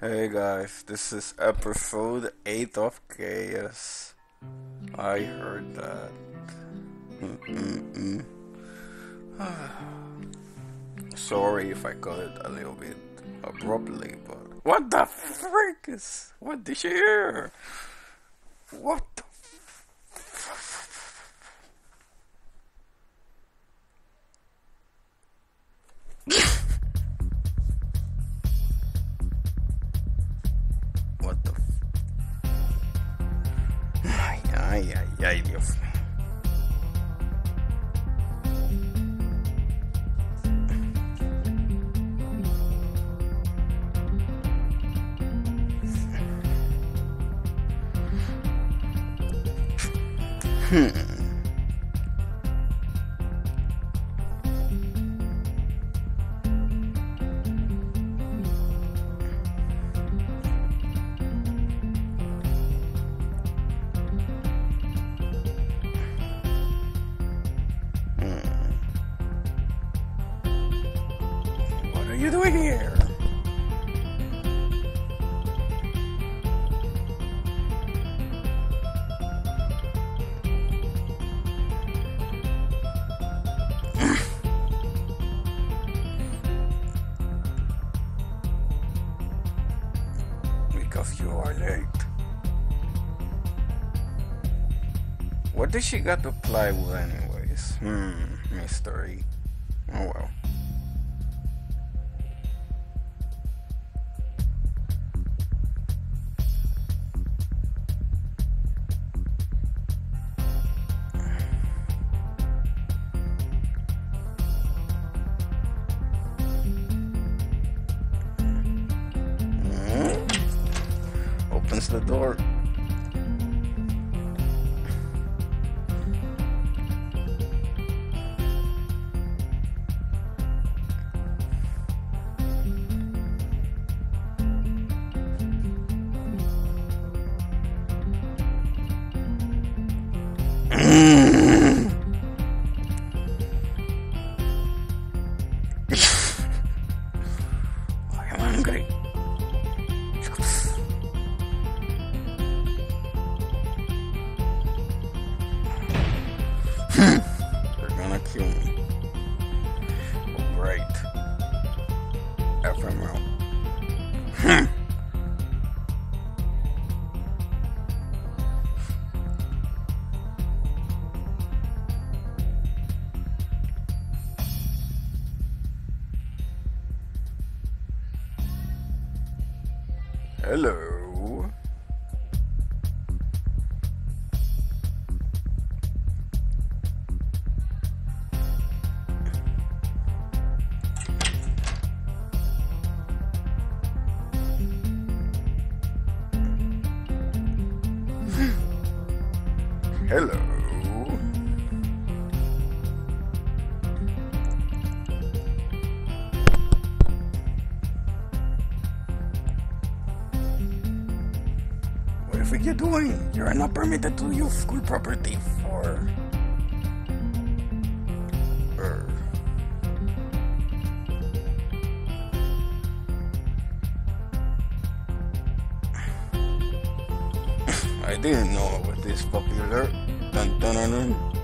Hey guys, this is episode 8 of Chaos. I heard that. Sorry if I cut it a little bit abruptly, but. What the frick is. What did you hear? What What because you are late. What does she got to play with anyways? Hmm, mystery. Oh well. Hello. School property for. Er. I didn't know it was this popular. Dun, dun, dun,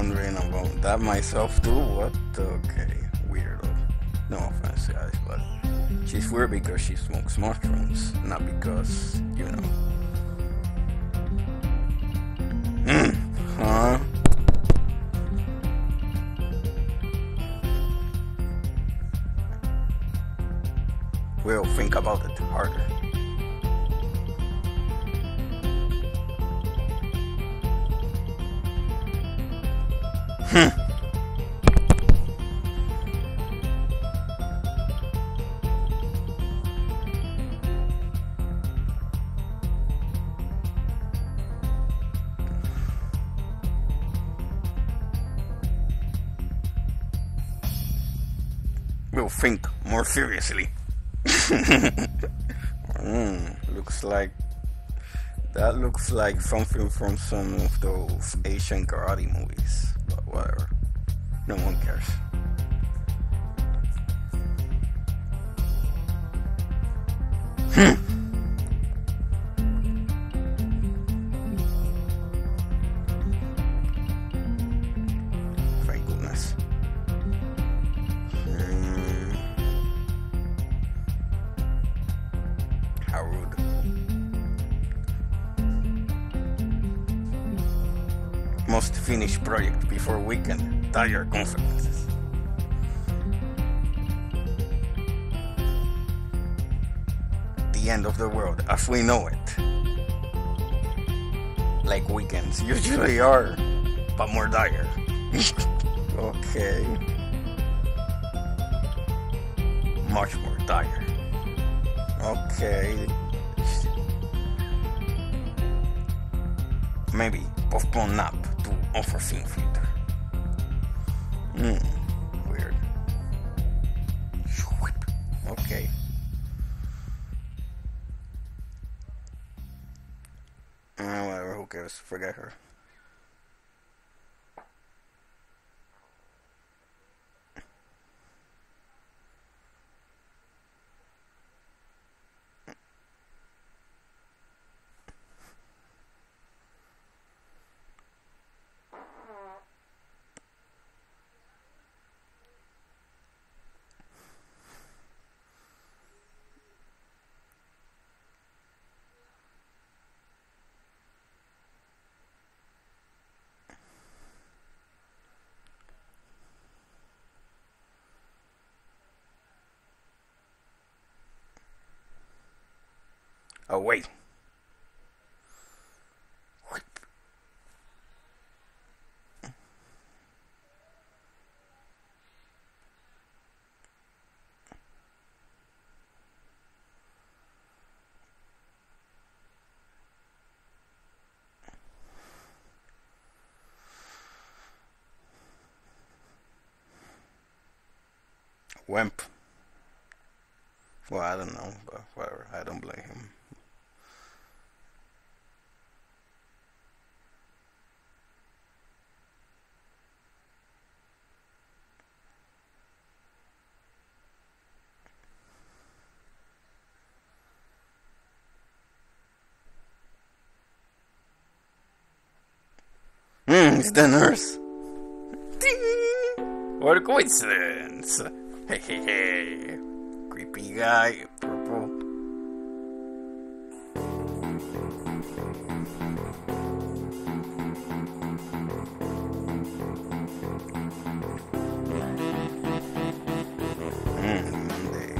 wondering about that myself too. What? Okay, weirdo. No offense, guys, but she's weird because she smokes mushrooms, not because you know. Think more seriously. mm, looks like that looks like something from some of those Asian karate movies, but whatever. No one cares. Must finish project before weekend tire consequences. The end of the world as we know it. Like weekends usually are, but more dire. okay. Much more dire. Okay. Maybe postpone nap unforeseen filter. Hmm, weird. Okay. Uh, whatever, who cares? Forget her. Away. Wimp. Well, I don't know, but whatever. I don't blame him. Hmm, it's the nurse. Ding! What a coincidence. Hey, hey, hey. Creepy guy, purple. Monday.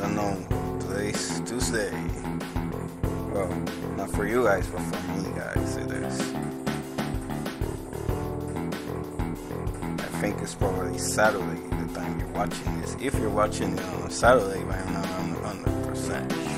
I know. Today's Tuesday. Well, not for you guys, but for me guys, it think it's probably Saturday the time you're watching this. If you're watching it on Saturday, but I'm not 100%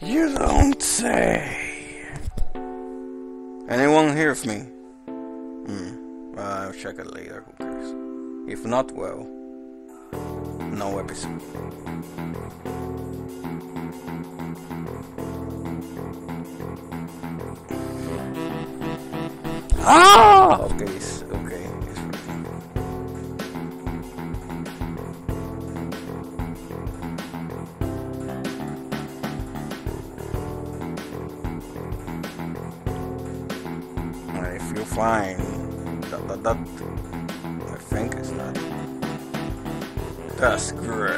You don't say. Anyone hears me? Hmm. Well, I'll check it later. Who cares? If not, well, no episode. Ah! Okay, okay. That, I think it's that. That's great.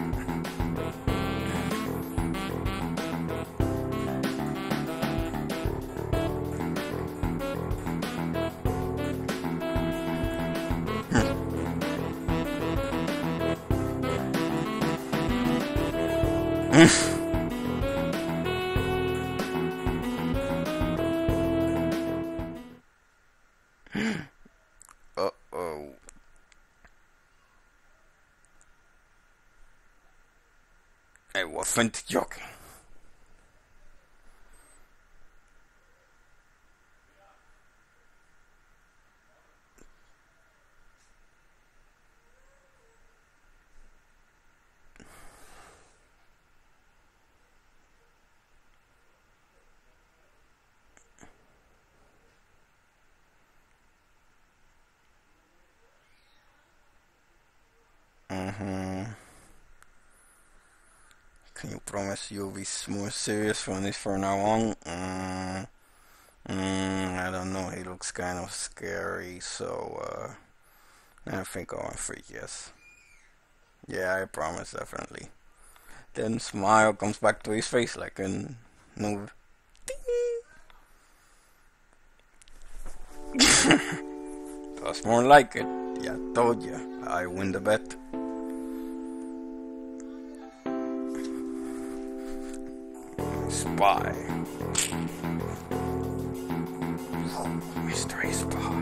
promise you'll be more serious from this from now on? Mm, mm, I don't know. He looks kind of scary, so uh, I think I'll for yes. Yeah, I promise, definitely. Then smile comes back to his face like a new. That's more like it. Yeah, told ya. I win the bet. Spy. Oh, mystery spy.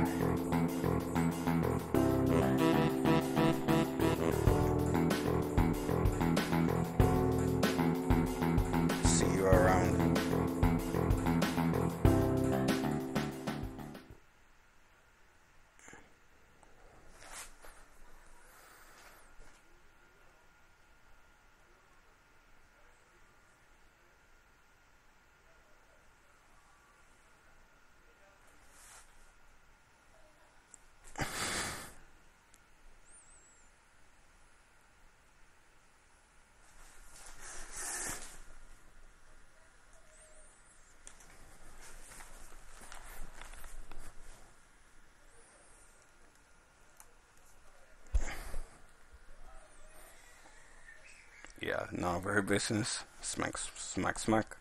Of her business. Smack, smack, smack.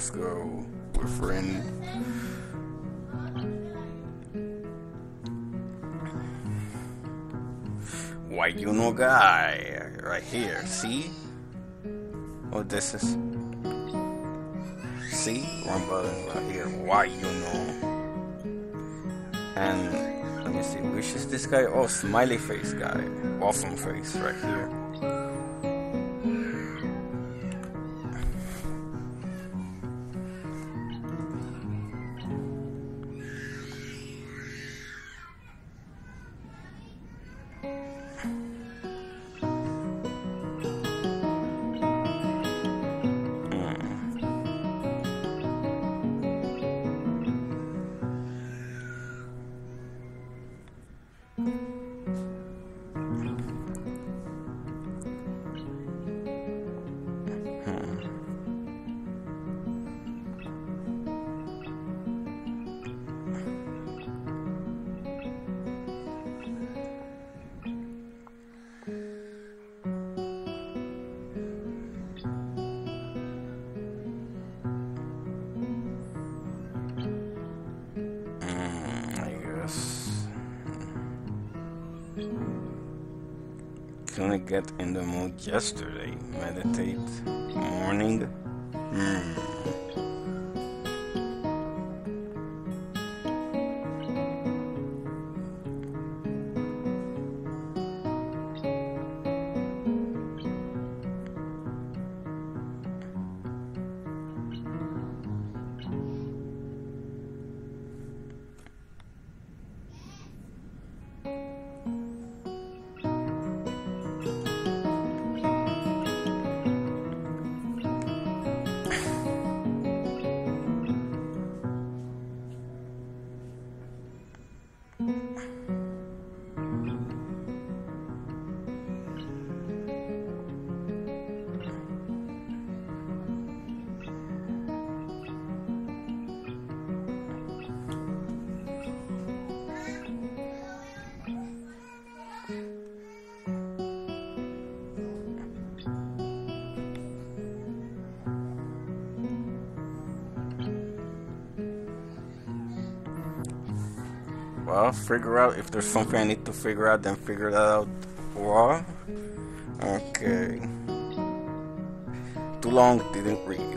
Let's go. We're friends. Why you know guy right here? See? Oh, this is. See, one button right here. Why you know? And let me see, which is this guy? Oh, smiley face guy, awesome face right here. Gonna get in the mood yesterday. Meditate. Morning. Hmm. Well, figure out if there's something I need to figure out, then figure that out. What? Okay. Too long, didn't read.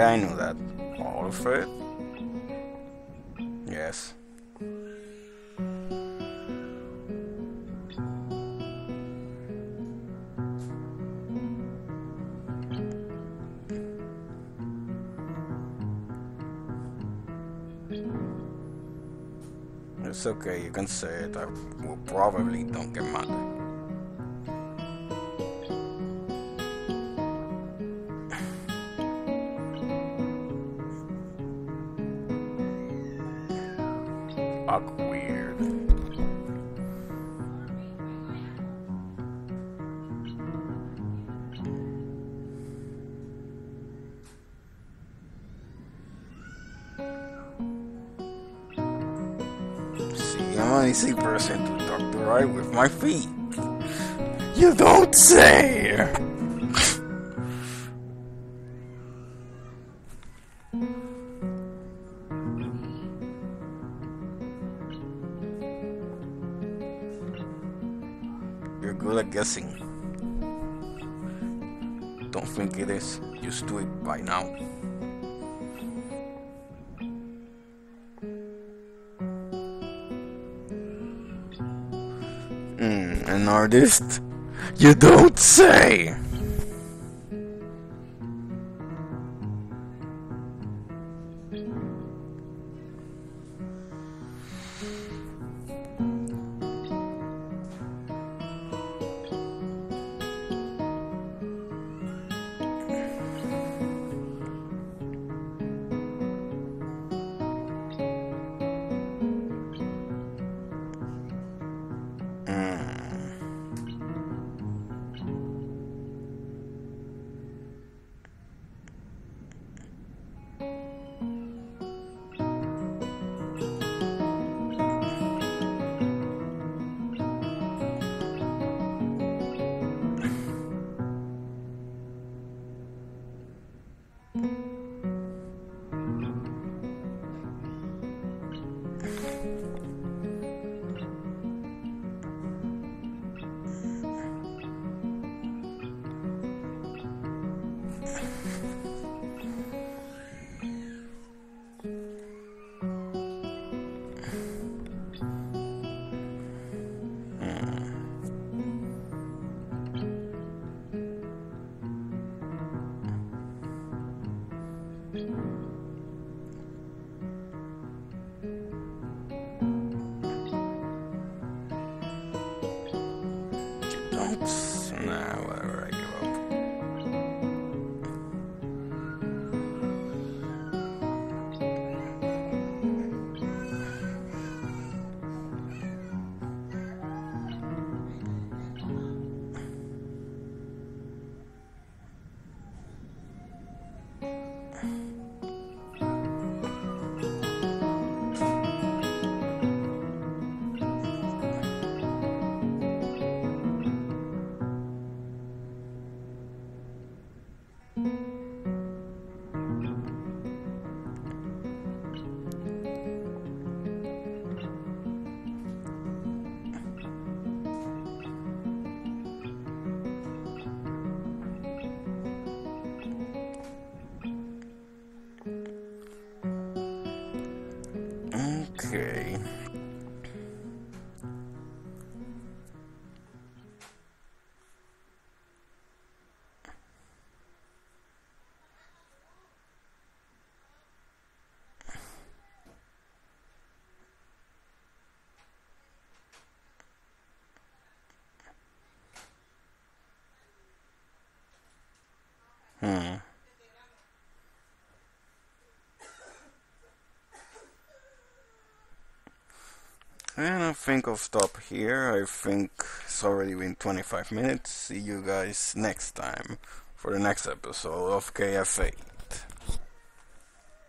Yeah, I knew that. All of it? Yes. It's okay, you can say it. I will probably don't get mad. I'm easy person to talk to right with my feet. You don't say! You're good at guessing. Don't think it is. Used to it by now. Artist? You don't say! And I think I'll stop here. I think it's already been 25 minutes. See you guys next time for the next episode of KF8.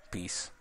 Peace.